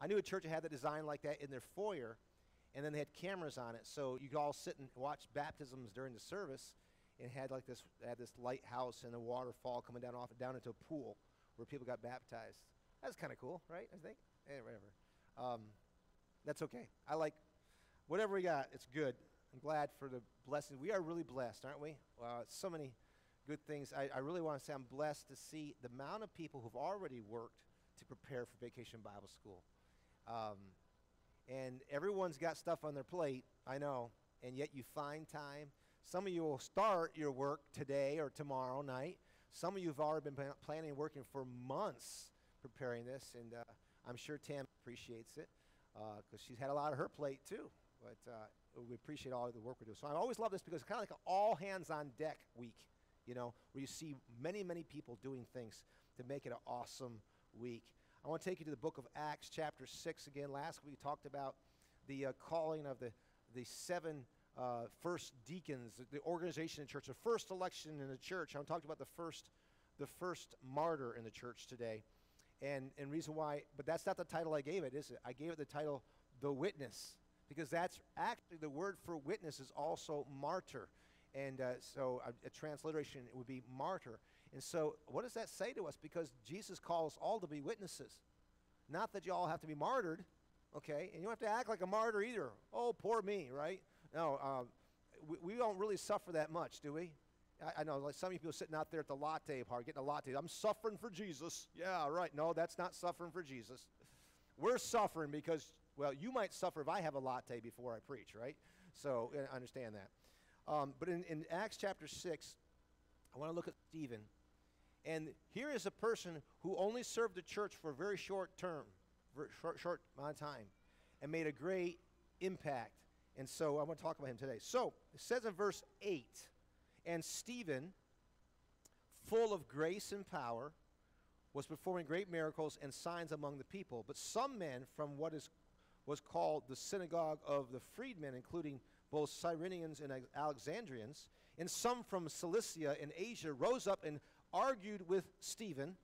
I knew a church that had the design like that in their foyer, and then they had cameras on it, so you could all sit and watch baptisms during the service, and had like this had this lighthouse and a waterfall coming down off down into a pool where people got baptized. That's kind of cool, right? I think. Eh, whatever. Um, that's okay. I like whatever we got. It's good. I'm glad for the blessing. We are really blessed, aren't we? Wow, so many good things. I, I really want to say I'm blessed to see the amount of people who've already worked to prepare for Vacation Bible School. Um, and everyone's got stuff on their plate, I know, and yet you find time. Some of you will start your work today or tomorrow night. Some of you have already been planning and working for months preparing this, and uh, I'm sure Tam appreciates it because uh, she's had a lot of her plate too. But uh, we appreciate all the work we do. So I always love this because it's kind of like an all hands on deck week, you know, where you see many, many people doing things to make it an awesome week. I want to take you to the book of Acts, chapter 6 again. Last week we talked about the uh, calling of the, the seven uh, first deacons, the organization in the church, the first election in the church. I talked about the first, the first martyr in the church today. And, and reason why, but that's not the title I gave it, is it? I gave it the title, The Witness, because that's actually the word for witness is also martyr. And uh, so a, a, transliteration would be martyr. And so what does that say to us? Because Jesus calls all to be witnesses. Not that you all have to be martyred, okay? And you don't have to act like a martyr either. Oh, poor me, right? No, uh, we, we, don't really suffer that much, do we? I, I, know, like some of you people sitting out there at the latte bar getting a latte. I'm suffering for Jesus. Yeah, right. No, that's not suffering for Jesus. We're suffering because, well, you might suffer if I have a latte before I preach, right? So I understand that. Um, but in, in Acts chapter 6, I want to look at Stephen. And here is a person who only served the church for a very short term, short, short amount of time, and made a great impact. And so I want to talk about him today. So it says in verse 8, and Stephen, full of grace and power, was performing great miracles and signs among the people. But some men from what is, was called the synagogue of the freedmen, including both Cyrenians and Alexandrians, and some from Cilicia and Asia rose up and argued with Stephen,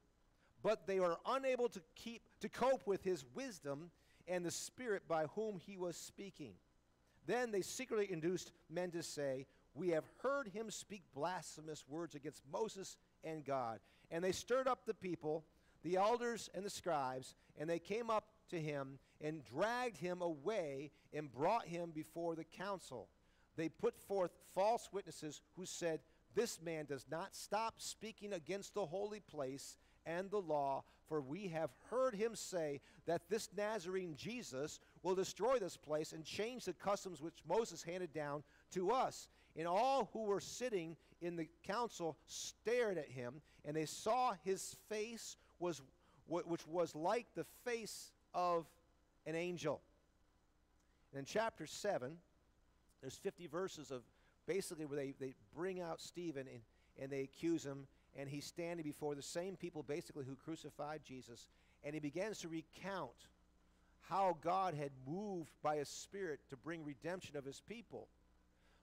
but they were unable to keep to cope with his wisdom and the spirit by whom he was speaking. Then they secretly induced men to say, "We have heard him speak blasphemous words against Moses and God." And they stirred up the people, the elders and the scribes, and they came up to him and dragged him away and brought him before the council. They put forth false witnesses who said, This man does not stop speaking against the holy place and the law, for we have heard him say that this Nazarene Jesus will destroy this place and change the customs which Moses handed down to us. And all who were sitting in the council stared at him, and they saw his face was which was like the face of an angel. And in chapter 7, there's 50 verses of basically where they, they bring out Stephen and, and they accuse him, and he's standing before the same people basically who crucified Jesus, and he begins to recount how God had moved by his Spirit to bring redemption of his people.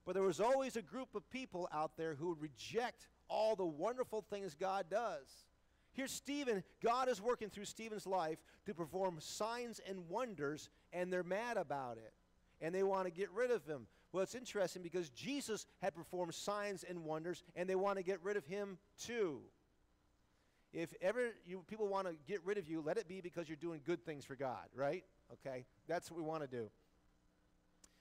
But there was always a group of people out there who would reject all the wonderful things God does. Here's Stephen. God is working through Stephen's life to perform signs and wonders, and they're mad about it. And they want to get rid of him. Well, it's interesting because Jesus had performed signs and wonders, and they want to get rid of him too. If ever you, people want to get rid of you, let it be because you're doing good things for God, right? Okay? That's what we want to do.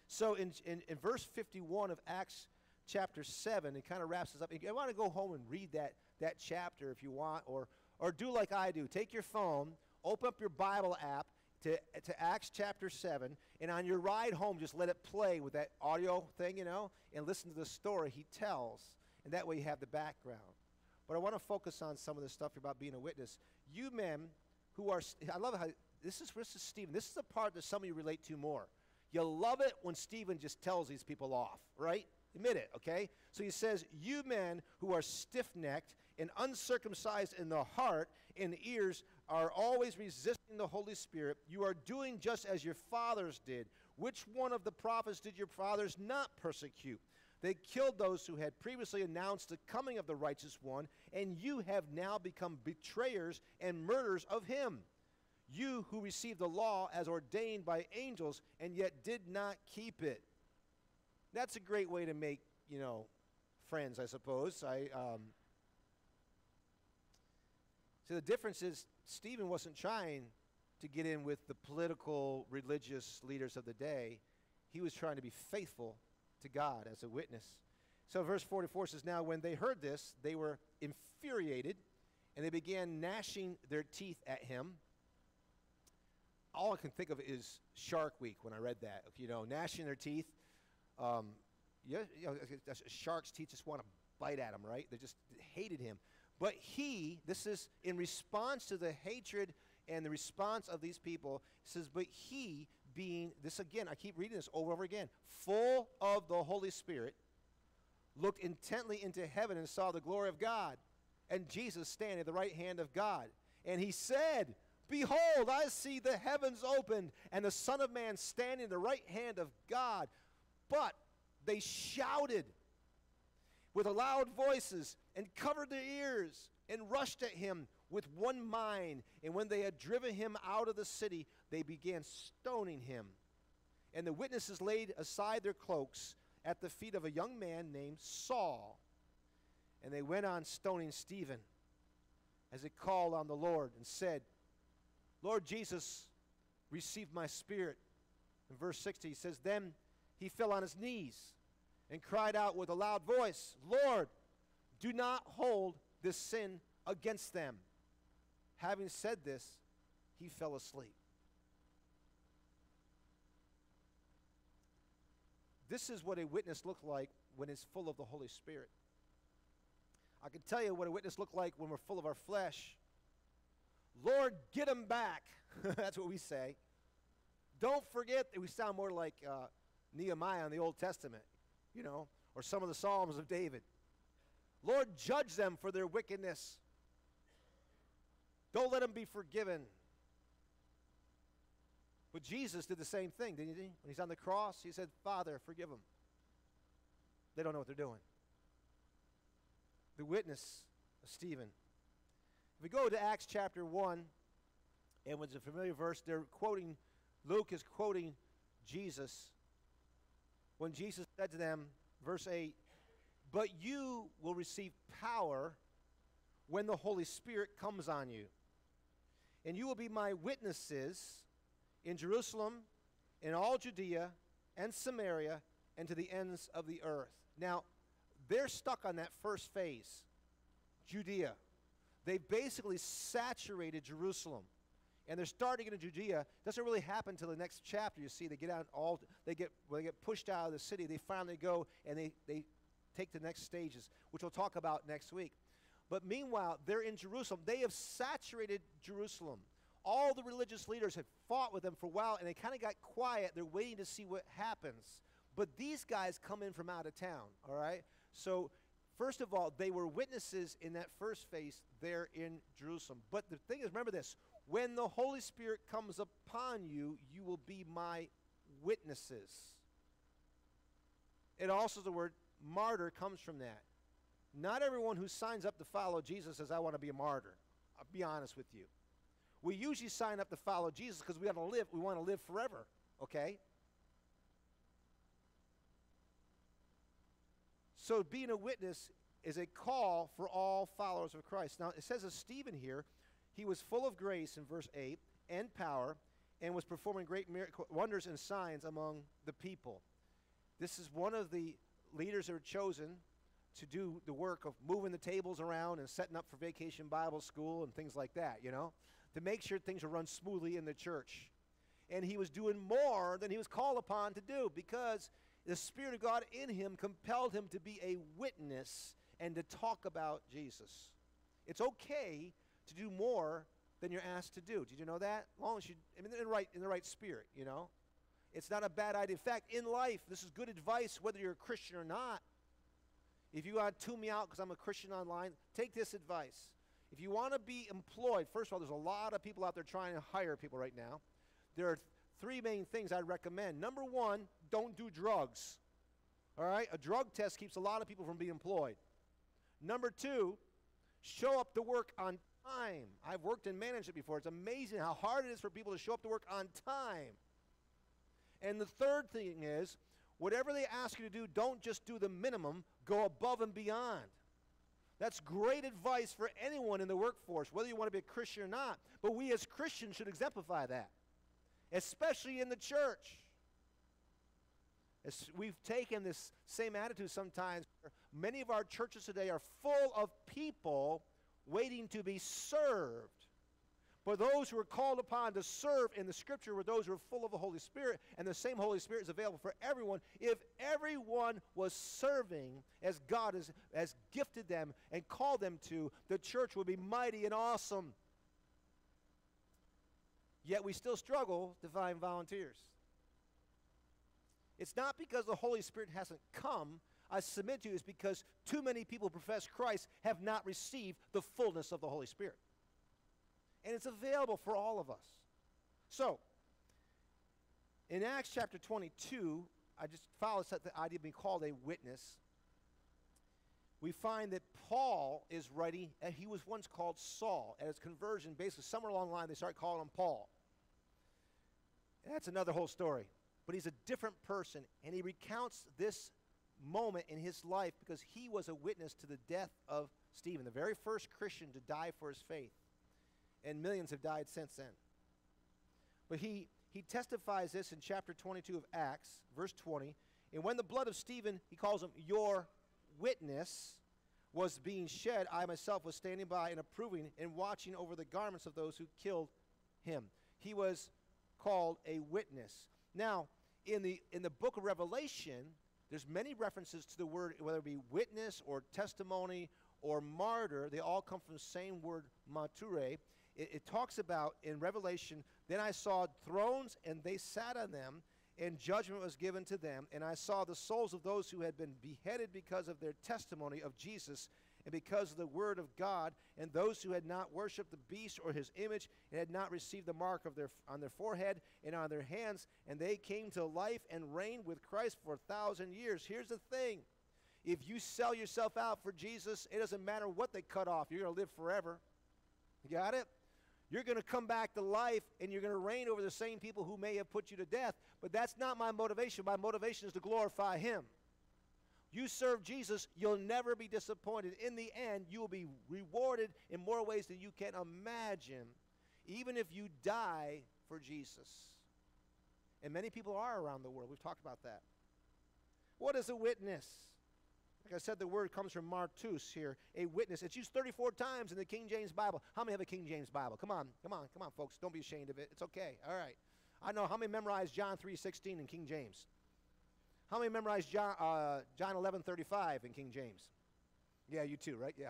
So in, in, in verse 51 of Acts chapter 7, it kind of wraps us up. I want to go home and read that, that chapter if you want, or, or do like I do. Take your phone, open up your Bible app to, to Acts chapter 7, and on your ride home, just let it play with that audio thing, you know, and listen to the story he tells. And that way you have the background. But I want to focus on some of the stuff about being a witness. You men who are, I love how, this is, this is Stephen. This is the part that some of you relate to more. You love it when Stephen just tells these people off, right? Admit it, okay? So he says, You men who are stiff necked and uncircumcised in the heart and ears are always resisting the Holy Spirit. You are doing just as your fathers did. Which one of the prophets did your fathers not persecute? They killed those who had previously announced the coming of the righteous one, and you have now become betrayers and murderers of him. You who received the law as ordained by angels and yet did not keep it. That's a great way to make, you know, friends, I suppose. I um, so the difference is Stephen wasn't trying to get in with the political, religious leaders of the day. He was trying to be faithful to God as a witness. So verse 44 says, Now when they heard this, they were infuriated, and they began gnashing their teeth at him. All I can think of is Shark Week when I read that. You know, gnashing their teeth. Um, yeah, you know, shark's teeth just want to bite at him, right? They just hated him. But he, this is in response to the hatred and the response of these people, says, But he, being, this again, I keep reading this over and over again, full of the Holy Spirit, looked intently into heaven and saw the glory of God and Jesus standing at the right hand of God. And he said, Behold, I see the heavens opened and the Son of Man standing at the right hand of God. But they shouted with loud voices and covered their ears and rushed at him with one mind. And when they had driven him out of the city, they began stoning him. And the witnesses laid aside their cloaks at the feet of a young man named Saul. And they went on stoning Stephen as he called on the Lord and said, Lord Jesus, receive my spirit. In verse 60, he says, Then he fell on his knees and cried out with a loud voice, Lord, do not hold this sin against them. Having said this, he fell asleep. This is what a witness looks like when it's full of the Holy Spirit. I can tell you what a witness looks like when we're full of our flesh. Lord, get them back. That's what we say. Don't forget that we sound more like uh, Nehemiah in the Old Testament, you know, or some of the Psalms of David. Lord, judge them for their wickedness. Don't let them be forgiven. But Jesus did the same thing, didn't he? When he's on the cross, he said, Father, forgive them. They don't know what they're doing. The witness of Stephen. If we go to Acts chapter 1, and it's a familiar verse, they're quoting, Luke is quoting Jesus. When Jesus said to them, verse 8, But you will receive power when the Holy Spirit comes on you. And you will be my witnesses in Jerusalem, in all Judea and Samaria, and to the ends of the earth. Now, they're stuck on that first phase, Judea. They've basically saturated Jerusalem. And they're starting in Judea. Doesn't really happen until the next chapter. You see, they get out all they get when they get pushed out of the city, they finally go and they, they take the next stages, which we'll talk about next week. But meanwhile, they're in Jerusalem. They have saturated Jerusalem all the religious leaders had fought with them for a while and they kind of got quiet. They're waiting to see what happens. But these guys come in from out of town, all right? So, first of all, they were witnesses in that first phase there in Jerusalem. But the thing is, remember this when the Holy Spirit comes upon you, you will be my witnesses. It also, the word martyr comes from that. Not everyone who signs up to follow Jesus says, I want to be a martyr. I'll be honest with you. We usually sign up to follow Jesus because we want to live. We want to live forever. Okay. So being a witness is a call for all followers of Christ. Now it says of Stephen here, he was full of grace in verse 8 and power and was performing great miracle, wonders and signs among the people. This is one of the leaders that are chosen to do the work of moving the tables around and setting up for vacation Bible school and things like that, you know to make sure things are run smoothly in the church. And he was doing more than he was called upon to do because the Spirit of God in him compelled him to be a witness and to talk about Jesus. It's okay to do more than you're asked to do. Did you know that? As long as you, I mean, in the right, in the right spirit, you know. It's not a bad idea. In fact, in life, this is good advice whether you're a Christian or not. If you want to tune me out because I'm a Christian online, take this advice. If you want to be employed, first of all, there's a lot of people out there trying to hire people right now. There are three main things I'd recommend. Number one, don't do drugs. All right? A drug test keeps a lot of people from being employed. Number two, show up to work on time. I've worked in management before. It's amazing how hard it is for people to show up to work on time. And the third thing is, whatever they ask you to do, don't just do the minimum, go above and beyond. That's great advice for anyone in the workforce, whether you want to be a Christian or not. But we as Christians should exemplify that, especially in the church. As we've taken this same attitude sometimes. Many of our churches today are full of people waiting to be served. But those who are called upon to serve in the scripture were those who are full of the Holy Spirit, and the same Holy Spirit is available for everyone. If everyone was serving as God has, has gifted them and called them to, the church would be mighty and awesome. Yet we still struggle to find volunteers. It's not because the Holy Spirit hasn't come. I submit to you, is because too many people who profess Christ have not received the fullness of the Holy Spirit. And it's available for all of us. So, in Acts chapter 22, I just follow the idea of being called a witness. We find that Paul is writing, and he was once called Saul. At his conversion, basically, somewhere along the line, they start calling him Paul. And that's another whole story but he's a different person. And he recounts this moment in his life because he was a witness to the death of Stephen, the very first Christian to die for his faith. And millions have died since then. But he, he testifies this in chapter 22 of Acts, verse 20. And when the blood of Stephen, he calls him your witness, was being shed, I myself was standing by and approving and watching over the garments of those who killed him. He was called a witness. Now, in the in the book of Revelation, there's many references to the word, whether it be witness or testimony or martyr. They all come from the same word, martyre. It, it talks about in Revelation. Then I saw thrones, and they sat on them, and judgment was given to them. And I saw the souls of those who had been beheaded because of their testimony of Jesus and because of the word of God, and those who had not worshipped the beast or his image, and had not received the mark of their, on their forehead and on their hands, and they came to life and reigned with Christ for a thousand years. Here's the thing if you sell yourself out for Jesus, it doesn't matter what they cut off, you're going to live forever. You got it? You're going to come back to life and you're going to reign over the same people who may have put you to death. But that's not my motivation. My motivation is to glorify Him. You serve Jesus, you'll never be disappointed. In the end, you will be rewarded in more ways than you can imagine, even if you die for Jesus. And many people are around the world. We've talked about that. What is a witness? Like I said, the word comes from martus here, a witness. It's used 34 times in the King James Bible. How many have a King James Bible? Come on, come on, come on, folks. Don't be ashamed of it. It's okay. All right. I know how many memorized John 3.16 in King James? How many memorized John, uh, John 11, 35 in King James? Yeah, you too, right? Yeah.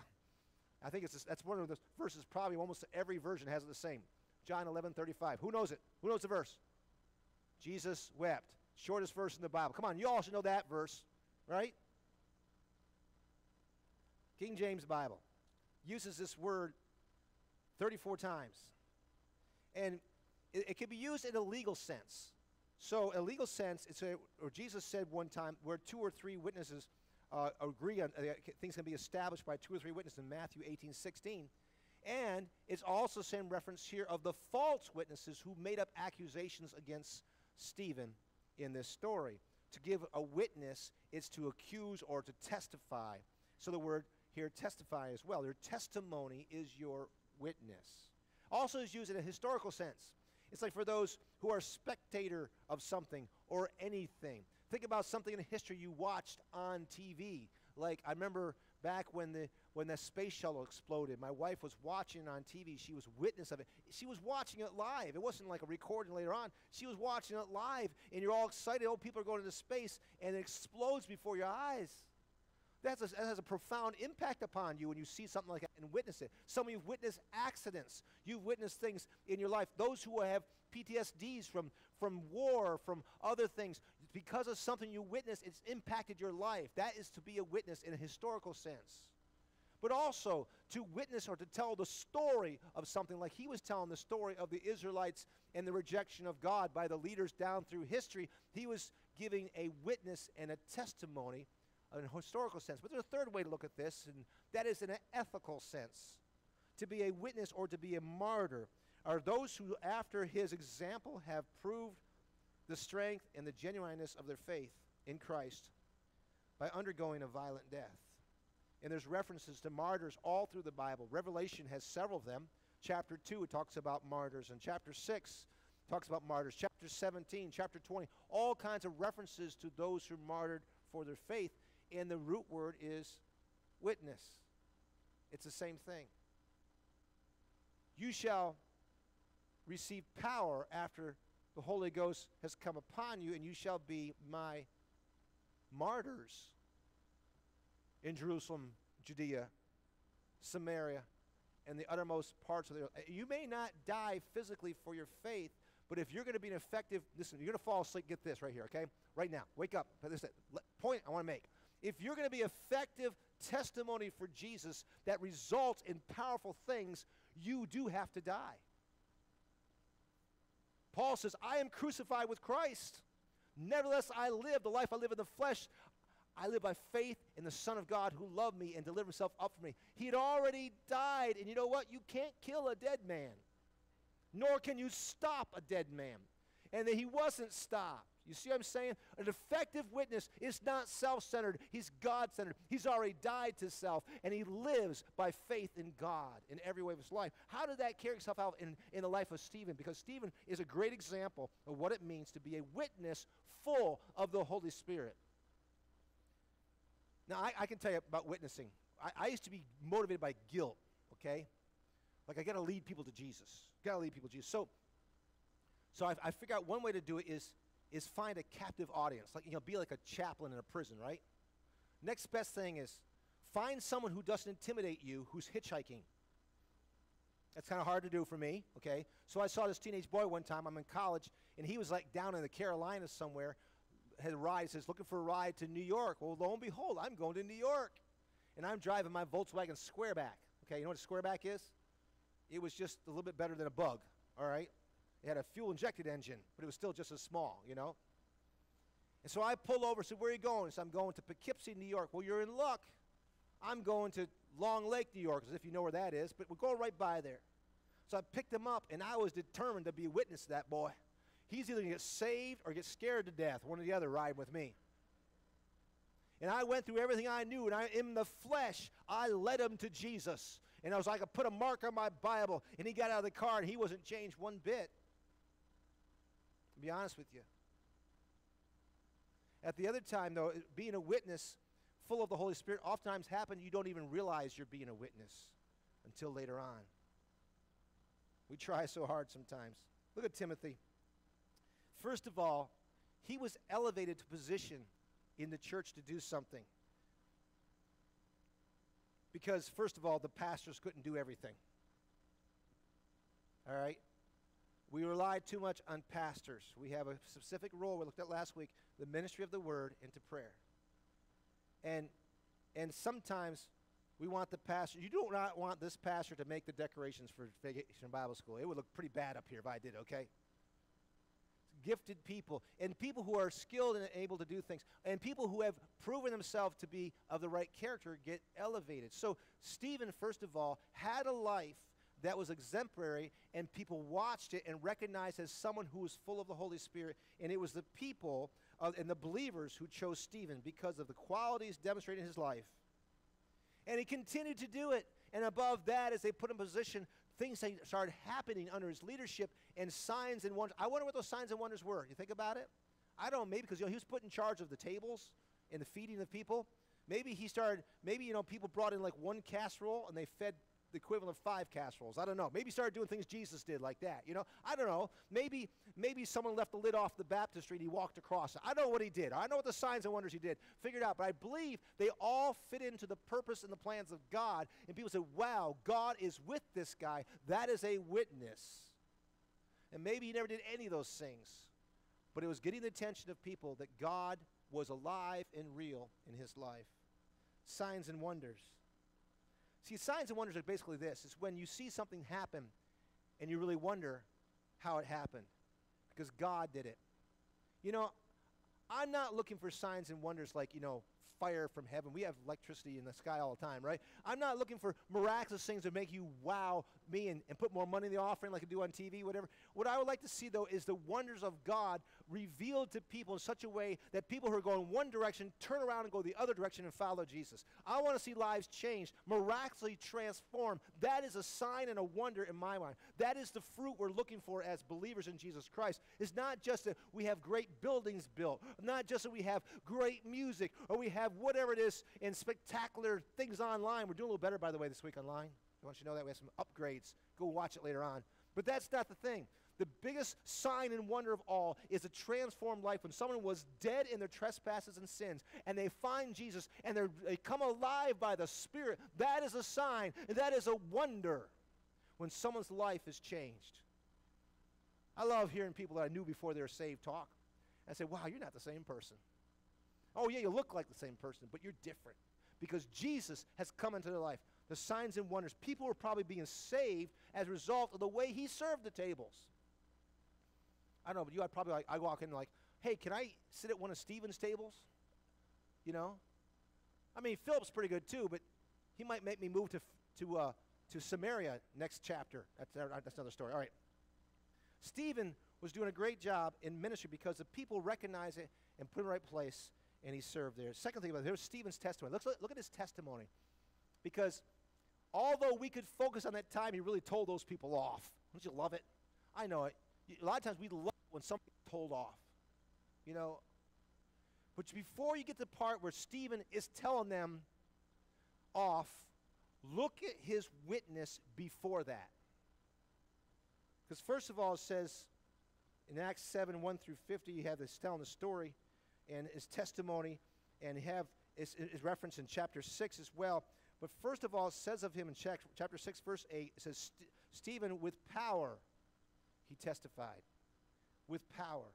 I think it's that's one of the verses probably almost every version has it the same. John 11, 35. Who knows it? Who knows the verse? Jesus wept. Shortest verse in the Bible. Come on, you all should know that verse, right? King James Bible uses this word 34 times. And it, it can be used in a legal sense. So, a legal sense, it's a, or Jesus said one time, where two or three witnesses uh, agree on uh, things can be established by two or three witnesses in Matthew 18, 16. And it's also same reference here of the false witnesses who made up accusations against Stephen in this story. To give a witness is to accuse or to testify. So the word here testify as well. Your testimony is your witness. Also is used in a historical sense. It's like for those who are spectator of something or anything. Think about something in history you watched on TV. Like I remember back when the when the space shuttle exploded. My wife was watching it on TV. She was witness of it. She was watching it live. It wasn't like a recording later on. She was watching it live, and you're all excited. Oh, people are going into space, and it explodes before your eyes. A, that has a profound impact upon you when you see something like that and witness it. Some of you've witnessed accidents. You've witnessed things in your life. Those who have PTSDs from, from war, from other things, because of something you witnessed, it's impacted your life. That is to be a witness in a historical sense. But also to witness or to tell the story of something like he was telling the story of the Israelites and the rejection of God by the leaders down through history. He was giving a witness and a testimony in a historical sense. But there's a third way to look at this, and that is in an ethical sense. to be a witness or to be a martyr are those who, after his example, have proved the strength and the genuineness of their faith in Christ by undergoing a violent death. And there's references to martyrs all through the Bible. Revelation has several of them. Chapter 2, it talks about martyrs. And chapter 6 talks about martyrs. Chapter 17, chapter 20, all kinds of references to those who martyred for their faith. And the root word is witness. It's the same thing. You shall receive power after the Holy Ghost has come upon you, and you shall be my martyrs in Jerusalem, Judea, Samaria, and the uttermost parts of the earth. You may not die physically for your faith, but if you're going to be an effective, listen, you're going to fall asleep. Get this right here, okay? Right now, wake up. This point I want to make. If you're going to be effective testimony for Jesus that results in powerful things, you do have to die. Paul says, I am crucified with Christ. Nevertheless, I live. The life I live in the flesh, I live by faith in the Son of God who loved me and delivered himself up for me. He had already died. And you know what? You can't kill a dead man, nor can you stop a dead man. And that he wasn't stopped. You see what I'm saying? An effective witness is not self centered, he's God centered. He's already died to self, and he lives by faith in God in every way of his life. How did that carry itself out in, in the life of Stephen? Because Stephen is a great example of what it means to be a witness full of the Holy Spirit. Now, I, I can tell you about witnessing. I, I used to be motivated by guilt, okay? Like, I got to lead people to Jesus. Got to lead people to Jesus. So, so I, I figured out one way to do it is is find a captive audience, like, you know, be like a chaplain in a prison, right? Next best thing is find someone who doesn't intimidate you who's hitchhiking. That's kind of hard to do for me, okay? So I saw this teenage boy one time, I'm in college, and he was like down in the Carolinas somewhere, had a ride, says, looking for a ride to New York. Well, lo and behold, I'm going to New York. And I'm driving my Volkswagen Squareback. Okay, you know what a Squareback is? It was just a little bit better than a bug, all right? It had a fuel injected engine, but it was still just as small, you know? And so I pull over, said, Where are you going? So I'm going to Poughkeepsie, New York. Well, you're in luck. I'm going to Long Lake, New York, as if you know where that is, but we're going right by there. So I picked him up, and I was determined to be a witness to that boy. He's either going to get saved or get scared to death, one or the other, riding with me. And I went through everything I knew, and I, in the flesh, I led him to Jesus. And I was like, I put a mark on my Bible, and he got out of the car, and he wasn't changed one bit be honest with you. At the other time, though, being a witness full of the Holy Spirit oftentimes happens you don't even realize you're being a witness until later on. We try so hard sometimes. Look at Timothy. First of all, he was elevated to position in the church to do something. Because, first of all, the pastors couldn't do everything. All right? We rely too much on pastors. We have a specific role we looked at last week the ministry of the word into prayer. And, and sometimes we want the pastor, you do not want this pastor to make the decorations for Vacation Bible School. It would look pretty bad up here if I did, okay? Gifted people, and people who are skilled and able to do things, and people who have proven themselves to be of the right character get elevated. So, Stephen, first of all, had a life that was exemplary, and people watched it and recognized as someone who was full of the Holy Spirit. And it was the people of, and the believers who chose Stephen because of the qualities demonstrated in his life. And he continued to do it. And above that, as they put him in position, things started happening under his leadership and signs and wonders. I wonder what those signs and wonders were. You think about it? I don't know, maybe because you know, he was put in charge of the tables and the feeding of people. Maybe he started, maybe, you know, people brought in like one casserole and they fed the equivalent of five casseroles. I don't know. Maybe started doing things Jesus did like that. You know, I don't know. Maybe maybe someone left the lid off the baptistry and he walked across. I don't know what he did. I know what the signs and wonders he did. Figured out. But I believe they all fit into the purpose and the plans of God. And people say, "Wow, God is with this guy." That is a witness. And maybe he never did any of those things, but it was getting the attention of people that God was alive and real in his life. Signs and wonders. See, signs and wonders are basically this it's when you see something happen and you really wonder how it happened because God did it. You know, I'm not looking for signs and wonders like, you know, fire from heaven. We have electricity in the sky all the time, right? I'm not looking for miraculous things that make you wow me and, and put more money in the offering like I do on TV, whatever. What I would like to see, though, is the wonders of God revealed to people in such a way that people who are going one direction turn around and go the other direction and follow Jesus. I want to see lives changed, miraculously transformed. That is a sign and a wonder in my mind. That is the fruit we're looking for as believers in Jesus Christ. It's not just that we have great buildings built, not just that we have great music or we have whatever it is in spectacular things online. We're doing a little better, by the way, this week online. I want you to know that we have some upgrades. Go watch it later on. But that's not the thing. The biggest sign and wonder of all is a transformed life when someone was dead in their trespasses and sins and they find Jesus and they come alive by the Spirit. That is a sign. That is a wonder when someone's life is changed. I love hearing people that I knew before they were saved talk. I say, wow, you're not the same person. Oh, yeah, you look like the same person, but you're different because Jesus has come into their life. The signs and wonders. People were probably being saved as a result of the way he served the tables. I don't know, but you, I'd probably like, I walk in like, hey, can I sit at one of Stephen's tables? You know? I mean, Philip's pretty good too, but he might make me move to, to, uh, to Samaria next chapter. That's, that's another story. All right. Stephen was doing a great job in ministry because the people recognized it and put him in the right place, and he served there. Second thing about it, here's Stephen's testimony. Look, look at his testimony. Because although we could focus on that time, he really told those people off. Don't you love it? I know it. A lot of times we love when somebody's told off. You know? But before you get to the part where Stephen is telling them off, look at his witness before that. Because first of all, it says in Acts 7, 1 through 50, you have this telling the story and his testimony, and have his, his reference in chapter 6 as well. But first of all, it says of him in chapter 6, verse 8, it says, Stephen with power he testified. With power.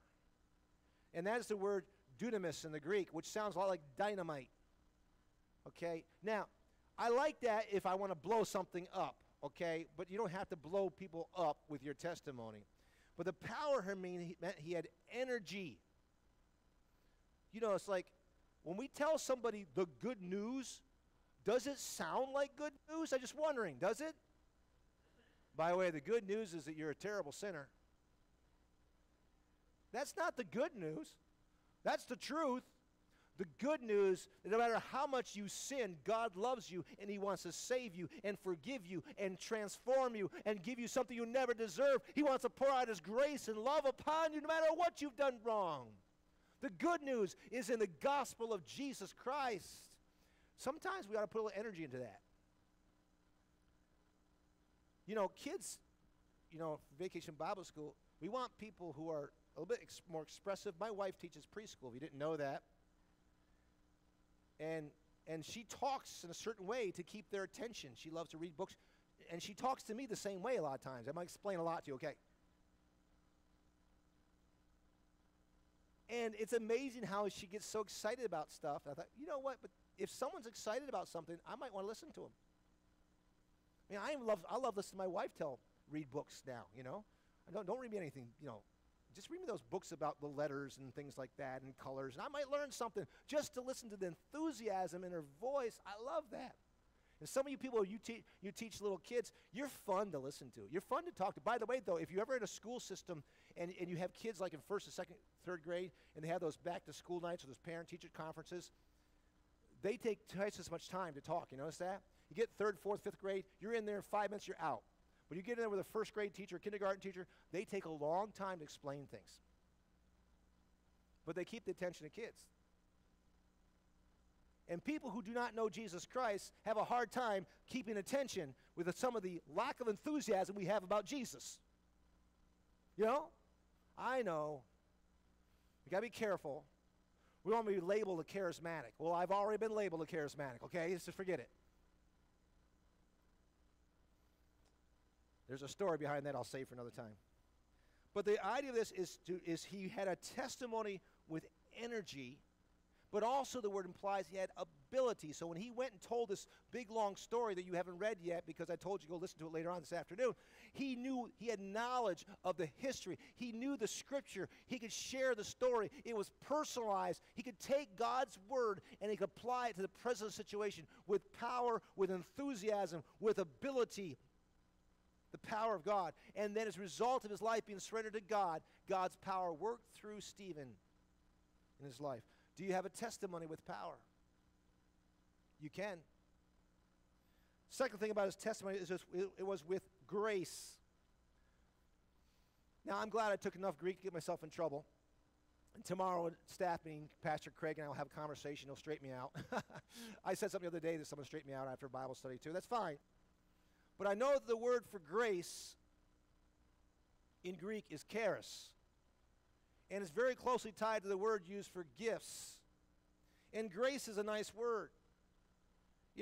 And that is the word dunamis in the Greek, which sounds a lot like dynamite. Okay? Now, I like that if I want to blow something up, okay? But you don't have to blow people up with your testimony. But the power here mean, meant he had energy. You know, it's like when we tell somebody the good news, does it sound like good news? I'm just wondering, does it? By the way, the good news is that you're a terrible sinner. That's not the good news. That's the truth. The good news that no matter how much you sin, God loves you and He wants to save you and forgive you and transform you and give you something you never deserve. He wants to pour out His grace and love upon you no matter what you've done wrong. The good news is in the gospel of Jesus Christ. Sometimes we ought to put a little energy into that. You know, kids, you know, vacation Bible school, we want people who are a little bit ex- more expressive. My wife teaches preschool, if you didn't know that. And, and she talks in a certain way to keep their attention. She loves to read books. And she talks to me the same way a lot of times. I might explain a lot to you, okay? And it's amazing how she gets so excited about stuff. And I thought, you know what? But if someone's excited about something, I might want to listen to them. I mean, I love I love listening to my wife tell read books now. You know, I don't don't read me anything. You know, just read me those books about the letters and things like that and colors, and I might learn something just to listen to the enthusiasm in her voice. I love that. And some of you people, you, te- you teach little kids, you're fun to listen to. You're fun to talk to. By the way, though, if you're ever in a school system and, and you have kids like in first and second, third grade, and they have those back to school nights or those parent teacher conferences, they take twice as much time to talk. You notice that? You get third, fourth, fifth grade, you're in there five minutes, you're out. When you get in there with a first grade teacher, kindergarten teacher, they take a long time to explain things. But they keep the attention of kids. And people who do not know Jesus Christ have a hard time keeping attention with some of the lack of enthusiasm we have about Jesus. You know? I know. You got to be careful. We want to be labeled a charismatic. Well, I've already been labeled a charismatic, okay? Just forget it. There's a story behind that I'll save for another time. But the idea of this is, to, is he had a testimony with energy, but also the word implies he had ability. So when he went and told this big long story that you haven't read yet because I told you to go listen to it later on this afternoon, he knew he had knowledge of the history. He knew the scripture. He could share the story. It was personalized. He could take God's word and he could apply it to the present situation with power, with enthusiasm, with ability, the power of God. And then, as a result of his life being surrendered to God, God's power worked through Stephen in his life. Do you have a testimony with power? You can. Second thing about his testimony is it was with grace. Now, I'm glad I took enough Greek to get myself in trouble. And tomorrow, staff meeting, Pastor Craig and I will have a conversation. He'll straighten me out. I said something the other day that someone straightened me out after Bible study, too. That's fine. But I know that the word for grace in Greek is charis. And it's very closely tied to the word used for gifts. And grace is a nice word.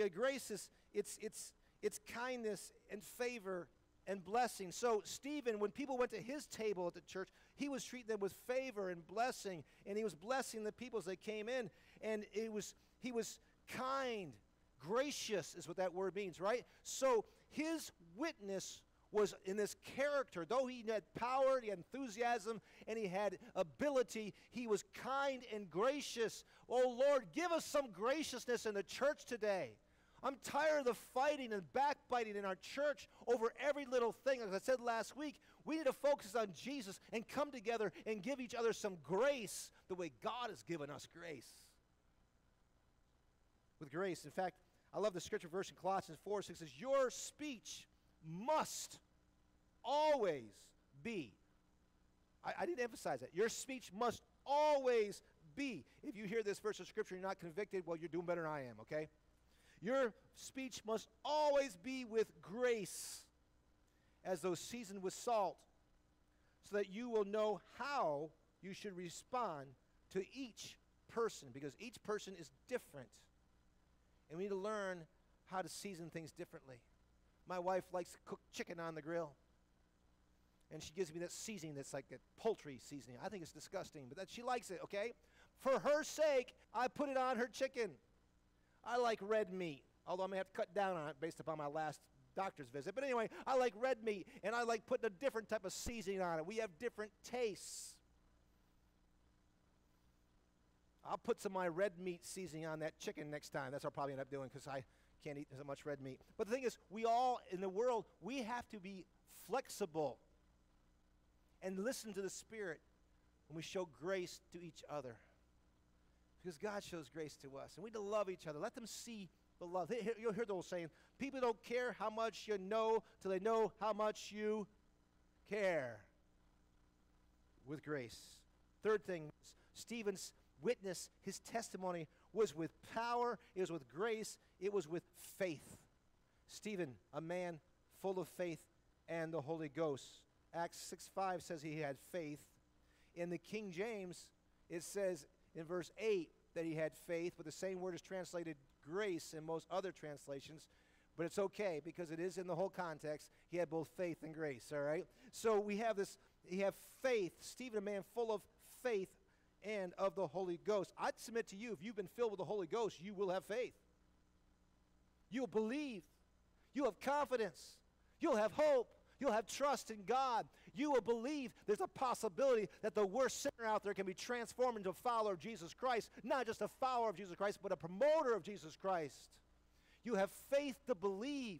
Yeah, grace is it's it's it's kindness and favor and blessing. So Stephen, when people went to his table at the church, he was treating them with favor and blessing, and he was blessing the people as they came in. And it was he was kind, gracious is what that word means, right? So his witness was in this character. Though he had power, he had enthusiasm, and he had ability, he was kind and gracious. Oh Lord, give us some graciousness in the church today. I'm tired of the fighting and backbiting in our church over every little thing. As I said last week, we need to focus on Jesus and come together and give each other some grace the way God has given us grace. With grace. In fact, I love the scripture verse in Colossians 4 6 says, Your speech must always be. I, I didn't emphasize that. Your speech must always be. If you hear this verse of scripture and you're not convicted, well, you're doing better than I am, okay? Your speech must always be with grace, as though seasoned with salt, so that you will know how you should respond to each person, because each person is different. And we need to learn how to season things differently. My wife likes to cook chicken on the grill. And she gives me that seasoning that's like a poultry seasoning. I think it's disgusting, but that she likes it, okay? For her sake, I put it on her chicken. I like red meat, although I may have to cut down on it based upon my last doctor's visit. But anyway, I like red meat, and I like putting a different type of seasoning on it. We have different tastes. I'll put some of my red meat seasoning on that chicken next time. That's what I'll probably end up doing because I can't eat as much red meat. But the thing is, we all in the world, we have to be flexible and listen to the Spirit when we show grace to each other. Because God shows grace to us. And we need to love each other. Let them see the love. You'll hear the old saying people don't care how much you know till they know how much you care. With grace. Third thing, Stephen's witness, his testimony was with power, it was with grace, it was with faith. Stephen, a man full of faith and the Holy Ghost. Acts 6 5 says he had faith. In the King James, it says in verse 8 that he had faith, but the same word is translated grace in most other translations. But it's okay because it is in the whole context. He had both faith and grace, all right? So we have this, he have faith. Stephen, a man full of faith and of the Holy Ghost. I'd submit to you, if you've been filled with the Holy Ghost, you will have faith. You'll believe. You'll have confidence. You'll have hope. You'll have trust in God. You will believe there's a possibility that the worst sinner out there can be transformed into a follower of Jesus Christ. Not just a follower of Jesus Christ, but a promoter of Jesus Christ. You have faith to believe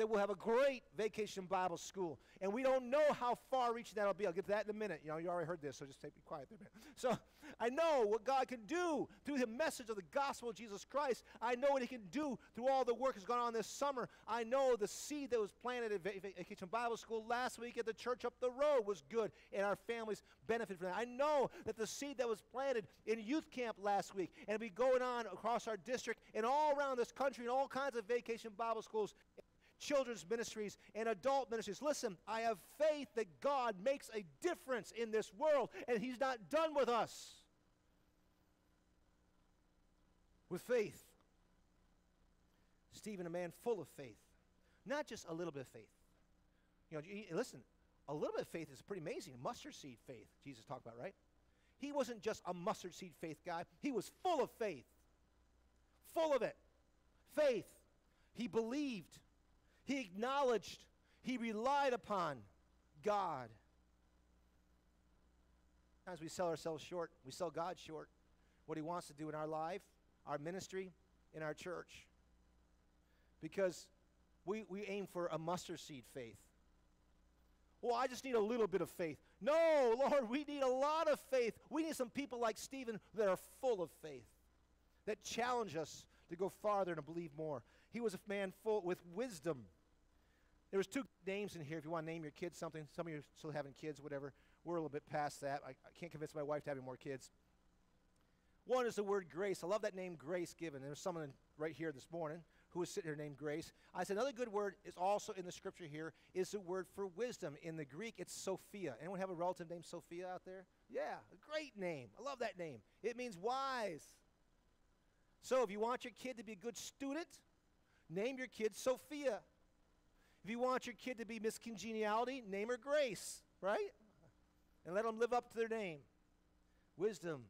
that we'll have a great vacation Bible school. And we don't know how far reaching that'll be. I'll get to that in a minute. You know, you already heard this, so just take me quiet there minute. So I know what God can do through the message of the gospel of Jesus Christ. I know what He can do through all the work that's gone on this summer. I know the seed that was planted at Vacation Bible School last week at the church up the road was good, and our families benefit from that. I know that the seed that was planted in youth camp last week and be going on across our district and all around this country in all kinds of vacation Bible schools children's ministries, and adult ministries. Listen, I have faith that God makes a difference in this world, and He's not done with us. With faith. Stephen, a man full of faith, not just a little bit of faith. You know, listen, a little bit of faith is pretty amazing. Mustard seed faith, Jesus talked about, right? He wasn't just a mustard seed faith guy, he was full of faith. full of it. Faith. He believed. He acknowledged. He relied upon God. As we sell ourselves short, we sell God short. What He wants to do in our life, our ministry, in our church. Because we, we aim for a mustard seed faith. Well, I just need a little bit of faith. No, Lord, we need a lot of faith. We need some people like Stephen that are full of faith, that challenge us to go farther and to believe more. He was a man full with wisdom. There was two names in here. If you want to name your kids something, some of you are still having kids, whatever. We're a little bit past that. I, I can't convince my wife to have more kids. One is the word grace. I love that name, Grace Given. There's someone right here this morning who was sitting here named Grace. I said another good word is also in the scripture here is the word for wisdom. In the Greek, it's Sophia. Anyone have a relative named Sophia out there? Yeah, a great name. I love that name. It means wise. So if you want your kid to be a good student, name your kid Sophia. If you want your kid to be Miss Congeniality, name her Grace, right? And let them live up to their name. Wisdom,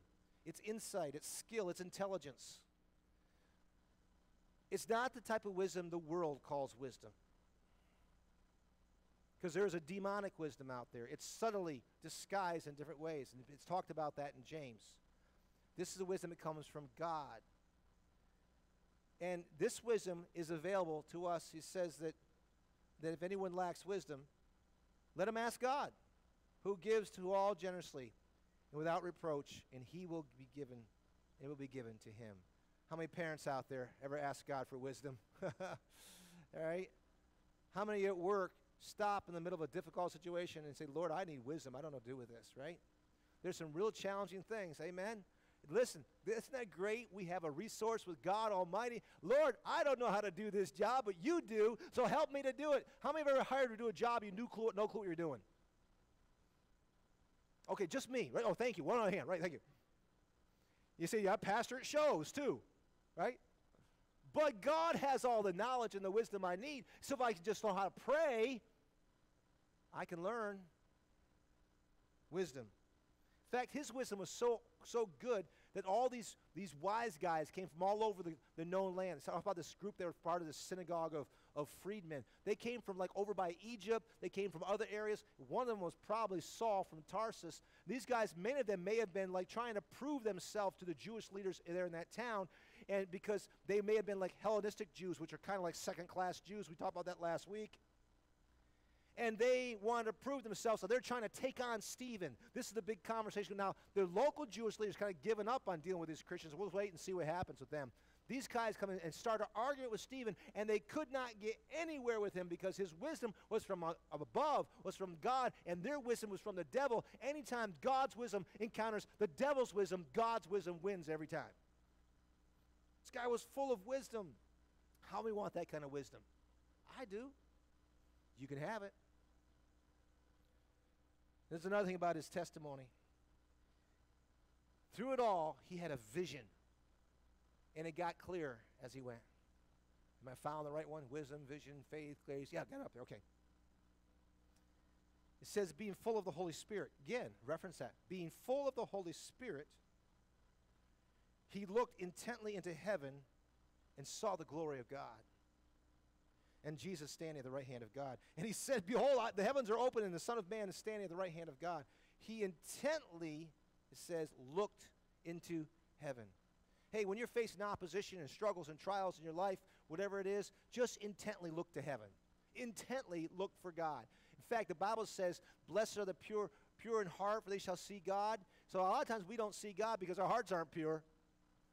it's insight, it's skill, it's intelligence. It's not the type of wisdom the world calls wisdom. Because there's a demonic wisdom out there. It's subtly disguised in different ways. And it's talked about that in James. This is the wisdom that comes from God. And this wisdom is available to us. He says that, that if anyone lacks wisdom, let him ask God, who gives to all generously and without reproach, and he will be given, it will be given to him. How many parents out there ever ask God for wisdom? All right? How many at work stop in the middle of a difficult situation and say, Lord, I need wisdom. I don't know what to do with this, right? There's some real challenging things. Amen? Listen, isn't that great? We have a resource with God Almighty. Lord, I don't know how to do this job, but you do, so help me to do it. How many have ever hired to do a job you knew clue, no clue what you're doing? Okay, just me, right? Oh, thank you. One on hand, right? Thank you. You see, yeah, pastor, it shows too, right? But God has all the knowledge and the wisdom I need. So if I can just know how to pray, I can learn wisdom. In fact, his wisdom was so so good that all these, these wise guys came from all over the, the known land. It's about this group, they were part of the synagogue of, of freedmen. They came from like over by Egypt, they came from other areas. One of them was probably Saul from Tarsus. These guys, many of them may have been like trying to prove themselves to the Jewish leaders there in that town. And because they may have been like Hellenistic Jews, which are kind of like second class Jews. We talked about that last week and they want to prove themselves, so they're trying to take on Stephen. This is the big conversation. Now, the local Jewish leaders kind of given up on dealing with these Christians. We'll wait and see what happens with them. These guys come in and start to argue with Stephen, and they could not get anywhere with him because his wisdom was from uh, above, was from God, and their wisdom was from the devil. Anytime God's wisdom encounters the devil's wisdom, God's wisdom wins every time. This guy was full of wisdom. How we want that kind of wisdom? I do. You can have it. There's another thing about his testimony. Through it all, he had a vision. And it got clear as he went. Am I found the right one? Wisdom, vision, faith, grace. Yeah, get up there. Okay. It says being full of the Holy Spirit. Again, reference that. Being full of the Holy Spirit, he looked intently into heaven and saw the glory of God and Jesus standing at the right hand of God. And he said, Behold, I, the heavens are open, and the Son of Man is standing at the right hand of God. He intently, it says, looked into heaven. Hey, when you're facing opposition and struggles and trials in your life, whatever it is, just intently look to heaven. Intently look for God. In fact, the Bible says, Blessed are the pure, pure in heart, for they shall see God. So a lot of times we don't see God because our hearts aren't pure.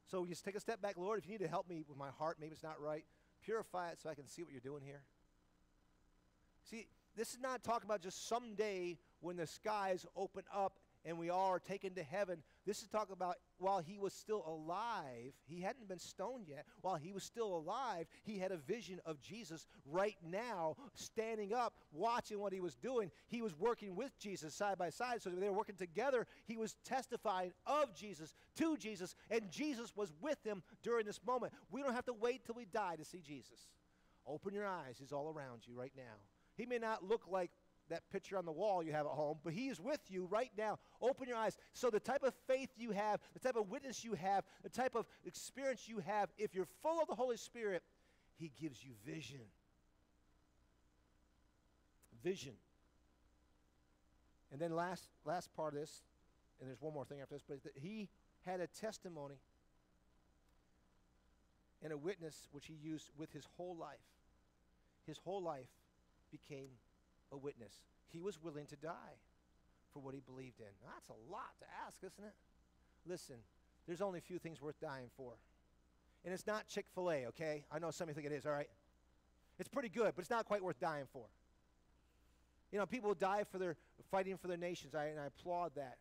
So just take a step back, Lord. If you need to help me with my heart, maybe it's not right. Purify it so I can see what you're doing here. See, this is not talking about just someday when the skies open up and we all are taken to heaven. This is talking about while he was still alive, he hadn't been stoned yet. While he was still alive, he had a vision of Jesus right now, standing up, watching what he was doing. He was working with Jesus side by side. So they were working together. He was testifying of Jesus to Jesus, and Jesus was with him during this moment. We don't have to wait till we die to see Jesus. Open your eyes. He's all around you right now. He may not look like that picture on the wall you have at home, but He is with you right now. Open your eyes. So, the type of faith you have, the type of witness you have, the type of experience you have, if you're full of the Holy Spirit, He gives you vision. Vision. And then last last part of this, and there's one more thing after this, but that he had a testimony and a witness which he used with his whole life. His whole life became a witness. He was willing to die for what he believed in. That's a lot to ask, isn't it? Listen, there's only a few things worth dying for. And it's not Chick fil A, okay? I know some of you think it is, all right? It's pretty good, but it's not quite worth dying for. You know, people die for their fighting for their nations, I, and I applaud that.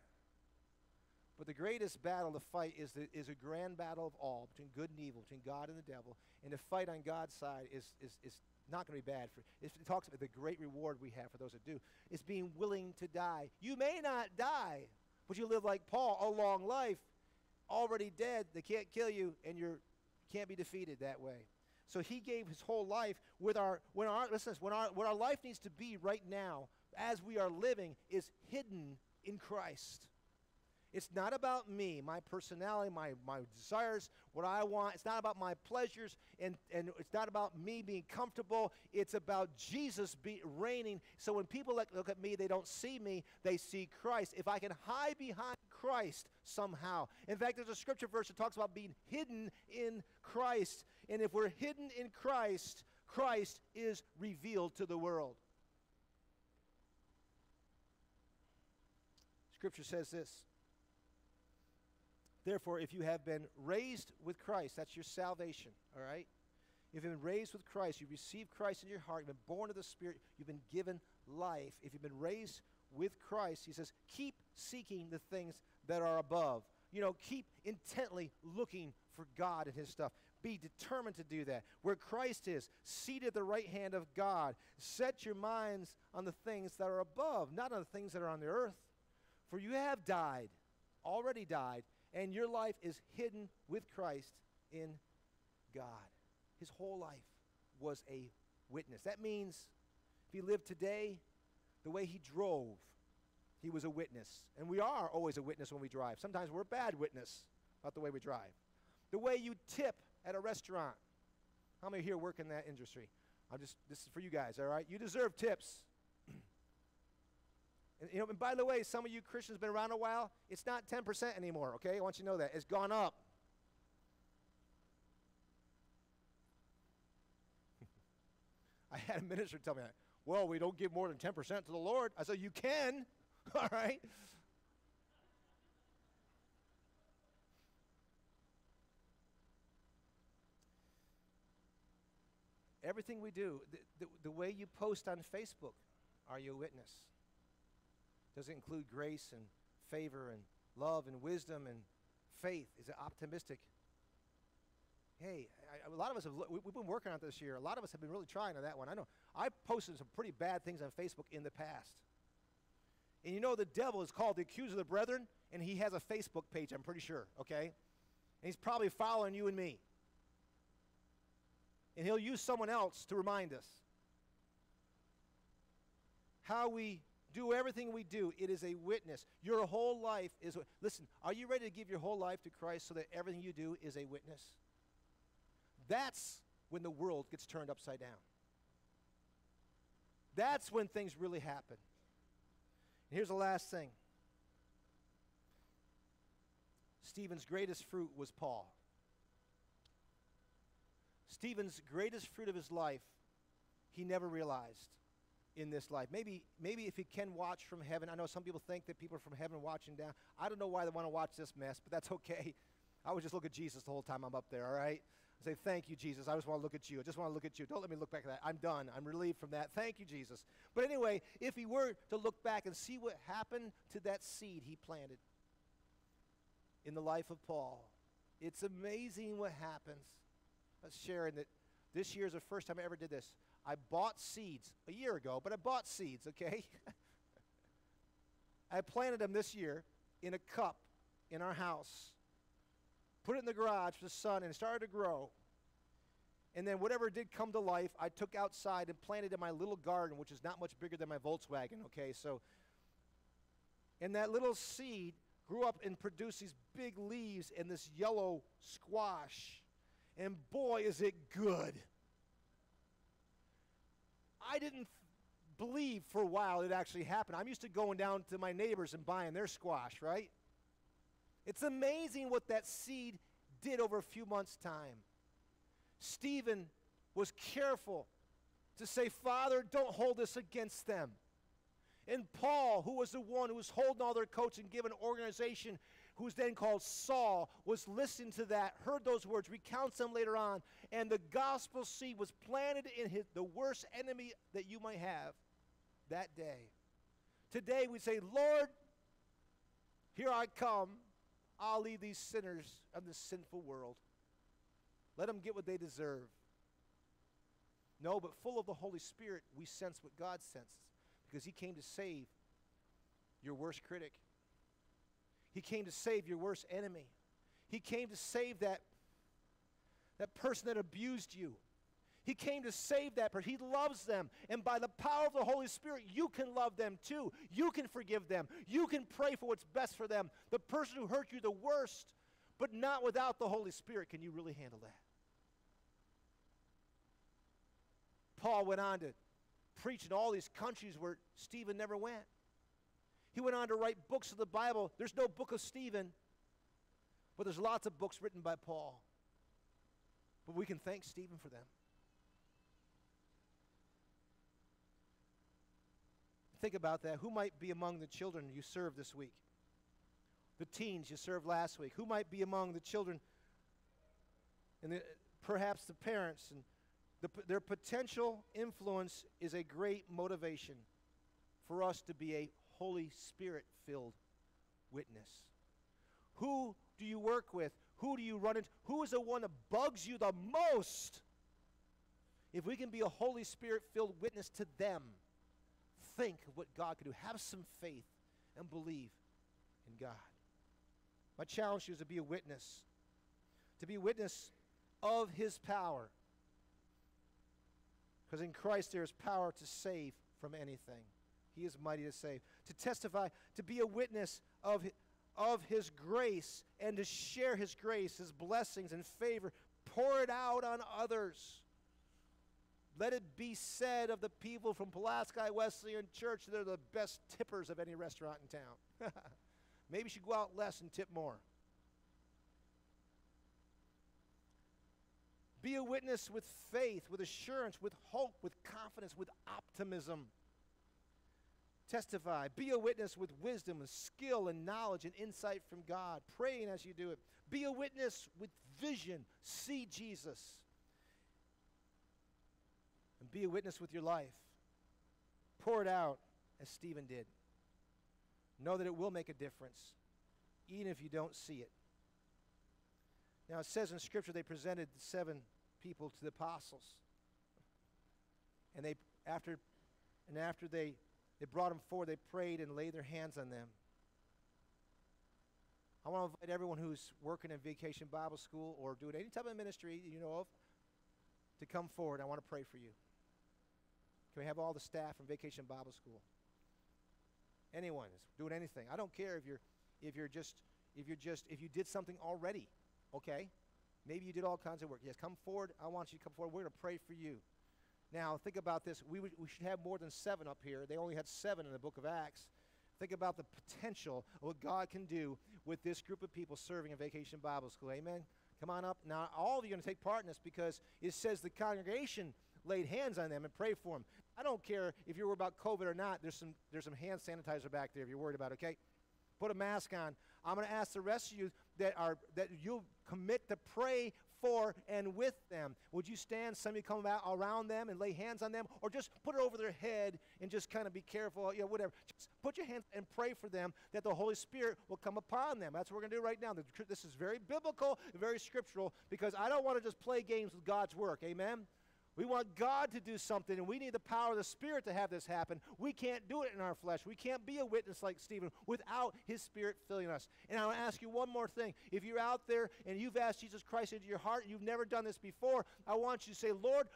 But the greatest battle to fight is, the, is a grand battle of all between good and evil, between God and the devil. And to fight on God's side is, is, is not going to be bad. For, it talks about the great reward we have for those that do. It's being willing to die. You may not die, but you live like Paul, a long life, already dead. They can't kill you, and you can't be defeated that way. So he gave his whole life with our when our listen, when our what our life needs to be right now as we are living is hidden in Christ. It's not about me, my personality, my, my desires, what I want. It's not about my pleasures, and, and it's not about me being comfortable. It's about Jesus be, reigning. So when people look, look at me, they don't see me, they see Christ. If I can hide behind Christ somehow. In fact, there's a scripture verse that talks about being hidden in Christ. And if we're hidden in Christ, Christ is revealed to the world. Scripture says this Therefore, if you have been raised with Christ, that's your salvation, all right? If you've been raised with Christ, you've received Christ in your heart, you've been born of the Spirit, you've been given life. If you've been raised with Christ, he says, keep seeking the things that are above. You know, keep intently looking for God and his stuff. Be determined to do that. Where Christ is, seated at the right hand of God, set your minds on the things that are above, not on the things that are on the earth. For you have died, already died, and your life is hidden with Christ in God. His whole life was a witness. That means if he lived today, the way he drove, he was a witness. And we are always a witness when we drive. Sometimes we're a bad witness about the way we drive. The way you tip at a restaurant. How many here work in that industry? I'm just this is for you guys, all right? You deserve tips. And, you know, and by the way, some of you Christians have been around a while. It's not 10% anymore, okay? I want you to know that. It's gone up. I had a minister tell me that. Well, we don't give more than 10% to the Lord. I said, You can, all right? Everything we do, the, the, the way you post on Facebook, are you a witness? Does it include grace and favor and love and wisdom and faith? Is it optimistic? Hey, I, a lot of us have, we, have been working on this year. A lot of us have been really trying on that one. I know I posted some pretty bad things on Facebook in the past. And you know the devil is called the accuser of the brethren, and he has a Facebook page, I'm pretty sure, okay? And he's probably following you and me. And he'll use someone else to remind us. How we do everything we do, it is a witness. Your whole life is. Listen, are you ready to give your whole life to Christ so that everything you do is a witness? That's when the world gets turned upside down. That's when things really happen. And here's the last thing Stephen's greatest fruit was Paul. Stephen's greatest fruit of his life, he never realized in this life. Maybe, maybe if he can watch from heaven. I know some people think that people are from heaven watching down. I don't know why they want to watch this mess, but that's okay. I would just look at Jesus the whole time I'm up there, all right? I say, Thank you, Jesus. I just want to look at you. I just want to look at you. Don't let me look back at that. I'm done. I'm relieved from that. Thank you, Jesus. But anyway, if he were to look back and see what happened to that seed he planted in the life of Paul, it's amazing what happens. I was sharing that this year is the first time I ever did this. I bought seeds a year ago, but I bought seeds, okay? I planted them this year in a cup in our house, put it in the garage for the sun, and it started to grow. And then whatever did come to life, I took outside and planted in my little garden, which is not much bigger than my Volkswagen, okay? So, and that little seed grew up and produced these big leaves and this yellow squash. And boy, is it good. I didn't believe for a while it actually happened. I'm used to going down to my neighbors and buying their squash, right? It's amazing what that seed did over a few months' time. Stephen was careful to say, Father, don't hold this against them. And Paul, who was the one who was holding all their coats and giving organization, who's then called Saul, was listening to that, heard those words, recounts them later on, and the gospel seed was planted in his, the worst enemy that you might have that day. Today we say, Lord, here I come. I'll lead these sinners of this sinful world. Let them get what they deserve. No, but full of the Holy Spirit, we sense what God senses because He came to save your worst critic. He came to save your worst enemy. He came to save that, that person that abused you. He came to save that person. He loves them. And by the power of the Holy Spirit, you can love them too. You can forgive them. You can pray for what's best for them. The person who hurt you the worst, but not without the Holy Spirit, can you really handle that? Paul went on to preach in all these countries where Stephen never went. He went on to write books of the Bible. There's no book of Stephen, but there's lots of books written by Paul. But we can thank Stephen for them. Think about that. Who might be among the children you served this week? The teens you served last week. Who might be among the children and the, perhaps the parents and the, their potential influence is a great motivation for us to be a Holy Spirit filled witness. Who do you work with? Who do you run into? Who is the one that bugs you the most? If we can be a Holy Spirit filled witness to them, think of what God could do. Have some faith and believe in God. My challenge to you is to be a witness, to be a witness of His power. Because in Christ there is power to save from anything. He is mighty to save. To testify, to be a witness of, of His grace and to share His grace, His blessings and favor. Pour it out on others. Let it be said of the people from Pulaski Wesleyan Church, they're the best tippers of any restaurant in town. Maybe you should go out less and tip more. Be a witness with faith, with assurance, with hope, with confidence, with optimism. Testify. Be a witness with wisdom and skill and knowledge and insight from God, praying as you do it. Be a witness with vision. See Jesus. And be a witness with your life. Pour it out as Stephen did. Know that it will make a difference, even if you don't see it. Now, it says in Scripture they presented the seven people to the apostles. And they, after, and after they, they brought them forward, they prayed and laid their hands on them. I want to invite everyone who's working in vacation Bible school or doing any type of ministry you know of to come forward. I want to pray for you. Can we have all the staff from Vacation Bible School? Anyone is doing anything. I don't care if you're if you're just if you're just if you did something already. Okay? Maybe you did all kinds of work. Yes, come forward. I want you to come forward. We're going to pray for you. Now, think about this. We, we should have more than seven up here. They only had seven in the book of Acts. Think about the potential of what God can do with this group of people serving in Vacation Bible School. Amen? Come on up. Now, all of you are going to take part in this because it says the congregation laid hands on them and prayed for them. I don't care if you're worried about COVID or not. There's some, there's some hand sanitizer back there if you're worried about it, okay? Put a mask on. I'm going to ask the rest of you that are that you'll commit to pray for and with them. Would you stand? Somebody come out around them and lay hands on them, or just put it over their head and just kind of be careful, you know, whatever. Just put your hands and pray for them that the Holy Spirit will come upon them. That's what we're going to do right now. This is very biblical, very scriptural, because I don't want to just play games with God's work. Amen. We want God to do something, and we need the power of the Spirit to have this happen. We can't do it in our flesh. We can't be a witness like Stephen without His Spirit filling us. And I want to ask you one more thing. If you're out there and you've asked Jesus Christ into your heart and you've never done this before, I want you to say, Lord,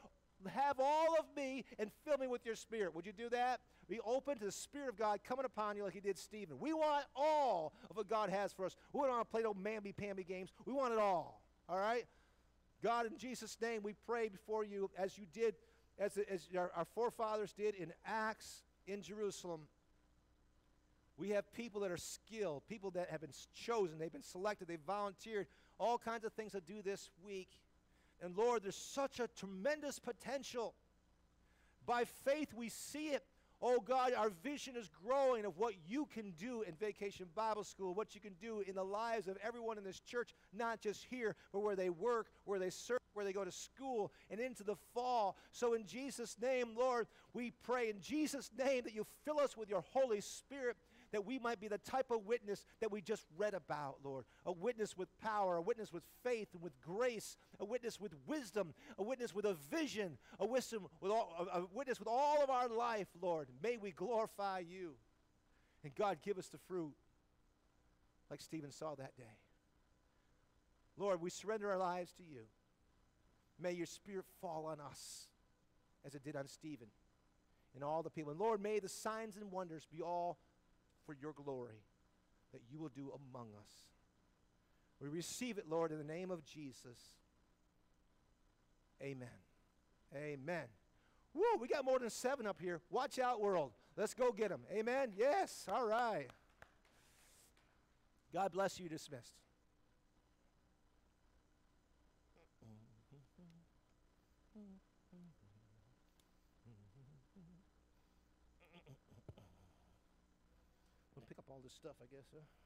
have all of me and fill me with your Spirit. Would you do that? Be open to the Spirit of God coming upon you like He did Stephen. We want all of what God has for us. We don't want to play no mamby-pamby games. We want it all. All right? God, in Jesus' name, we pray before you as you did, as, as our, our forefathers did in Acts in Jerusalem. We have people that are skilled, people that have been chosen, they've been selected, they've volunteered, all kinds of things to do this week. And Lord, there's such a tremendous potential. By faith, we see it. Oh God, our vision is growing of what you can do in Vacation Bible School, what you can do in the lives of everyone in this church, not just here, but where they work, where they serve, where they go to school, and into the fall. So, in Jesus' name, Lord, we pray in Jesus' name that you fill us with your Holy Spirit that we might be the type of witness that we just read about, Lord. A witness with power, a witness with faith and with grace, a witness with wisdom, a witness with a vision, a, wisdom with all, a, witness with all of our life, Lord. May we glorify you. And God, give us the fruit like Stephen saw that day. Lord, we surrender our lives to you. May your spirit fall on us as it did on Stephen and all the people. And Lord, may the signs and wonders be all for your glory that you will do among us. We receive it, Lord, in the name of Jesus. Amen. Amen. Woo, we got more than seven up here. Watch out, world. Let's go get them. Amen. Yes. All right. God bless you. Dismissed. All this stuff, I guess, huh?